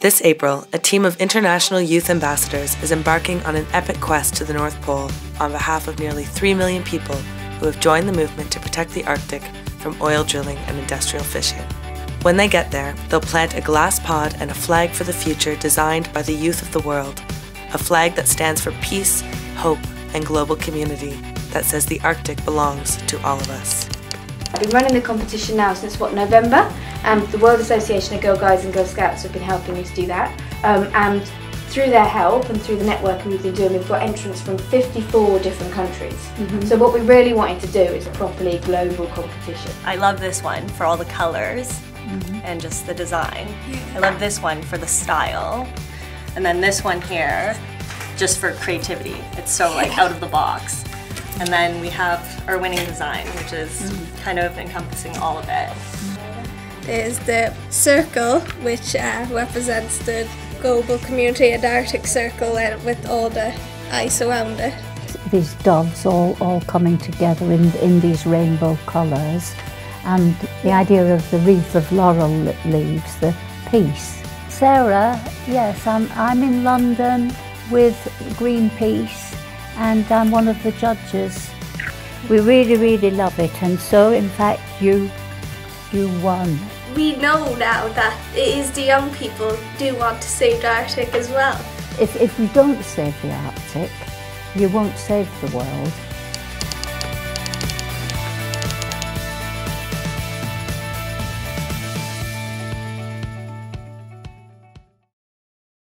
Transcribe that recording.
This April, a team of international youth ambassadors is embarking on an epic quest to the North Pole on behalf of nearly 3 million people who have joined the movement to protect the Arctic from oil drilling and industrial fishing. When they get there, they'll plant a glass pod and a flag for the future designed by the youth of the world, a flag that stands for peace, hope, and global community that says the Arctic belongs to all of us. I've been running the competition now since what November and the World Association of Girl Guides and Girl Scouts have been helping me to do that um, and through their help and through the networking we've been doing we've got entrants from 54 different countries mm -hmm. so what we really wanted to do is a properly global competition. I love this one for all the colors mm -hmm. and just the design. I love this one for the style and then this one here just for creativity. It's so like out of the box. And then we have our winning design, which is mm. kind of encompassing all of it. There's the circle, which uh, represents the global community Antarctic Circle with all the ice around it. These doves all, all coming together in, in these rainbow colours and the idea of the wreath of laurel leaves, the peace. Sarah, yes, I'm, I'm in London with Greenpeace and I'm one of the judges. We really, really love it and so in fact you, you won. We know now that it is the young people do want to save the Arctic as well. If, if you don't save the Arctic, you won't save the world.